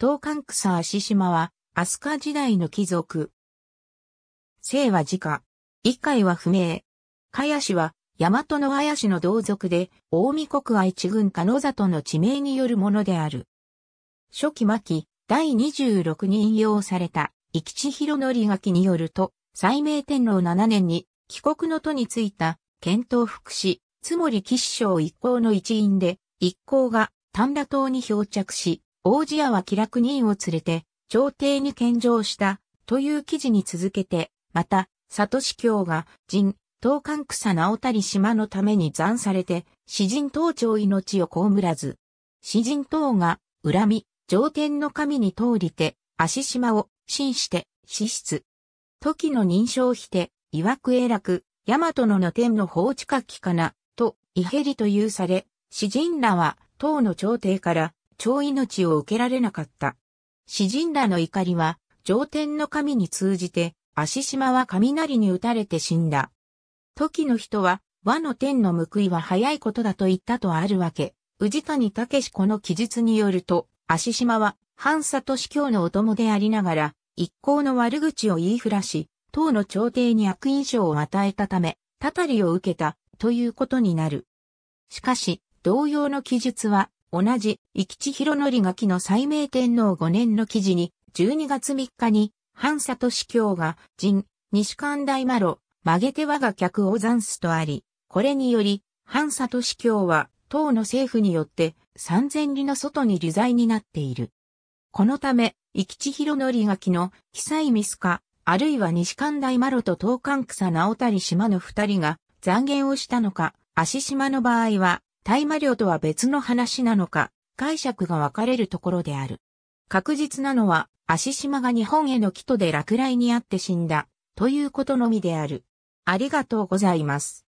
東関草足島は、飛鳥時代の貴族。姓は自家。一回は不明。茅氏は、大和の綾氏の同族で、近江国愛知郡加野里の地名によるものである。初期末期、第26に引用された、生地広則書によると、西明天皇7年に、帰国の都についた、検討副使、つもり騎士省一行の一員で、一行が丹羅島に漂着し、王子屋は気楽人を連れて、朝廷に献上した、という記事に続けて、また、里氏教が、人、東関草直たり島のために残されて、詩人当長命を被らず、詩人等が、恨み、上天の神に通りて、足島を、信して、死失。時の認証否て、曰く偉楽、大和のの天の法地書きかな、と、イヘリというされ、詩人らは、唐の朝廷から、超命を受けられなかった。詩人らの怒りは、上天の神に通じて、足島は雷に打たれて死んだ。時の人は、和の天の報いは早いことだと言ったとあるわけ。宇治谷武史この記述によると、足島は、反里司教のお供でありながら、一行の悪口を言いふらし、唐の朝廷に悪印象を与えたため、たたりを受けた、ということになる。しかし、同様の記述は、同じ、生地広則書きの西明天皇5年の記事に、12月3日に、反里司教が、人、西関大麻呂、曲げて我が客を残すとあり、これにより、反里司教は、党の政府によって、三千里の外に流罪になっている。このため、生地広則書きの、記載ミスカ、あるいは西関大麻呂と東関草直たり島の二人が、残言をしたのか、足島の場合は、大麻量とは別の話なのか、解釈が分かれるところである。確実なのは、足島が日本への帰途で落雷にあって死んだ、ということのみである。ありがとうございます。